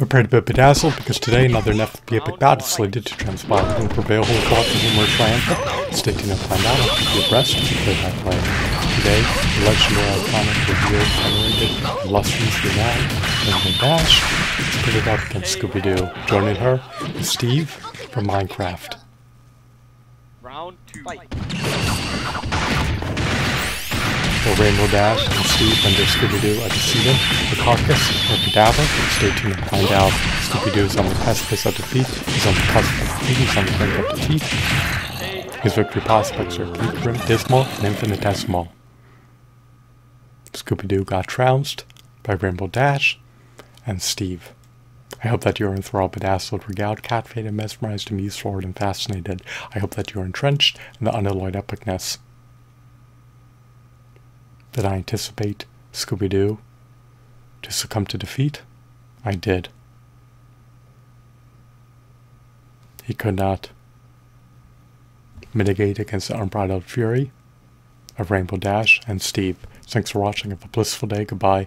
Prepare to be bedazzled because today another Neph Epic Bout is slated to transpire and prevail whole clock the humor triumphant. Stay tuned and find out if you abreast of the play by play. Today, the legendary iconic revealed generated illustrious renown Rainbow Dash is pitted up against Scooby-Doo. Joining her is Steve from Minecraft. Round two. Fight. Will Rainbow Dash and Steve under Scooby-Doo at are deceiving the carcass or cadaver? Stay tuned to find out. Scooby-Doo is on the precipice of defeat. He's on the cusp of defeat. He's on the brink of defeat. His victory prospects are bleak, grim, dismal, and infinitesimal. Scooby-Doo got trounced by Rainbow Dash and Steve. I hope that you're enthralled, bedazzled, regaled, captivated, mesmerized, amused, floored, and fascinated. I hope that you're entrenched in the unalloyed epicness. Did I anticipate Scooby-Doo to succumb to defeat? I did. He could not mitigate against the unbridled fury of Rainbow Dash and Steve. Thanks for watching. Have a blissful day. Goodbye.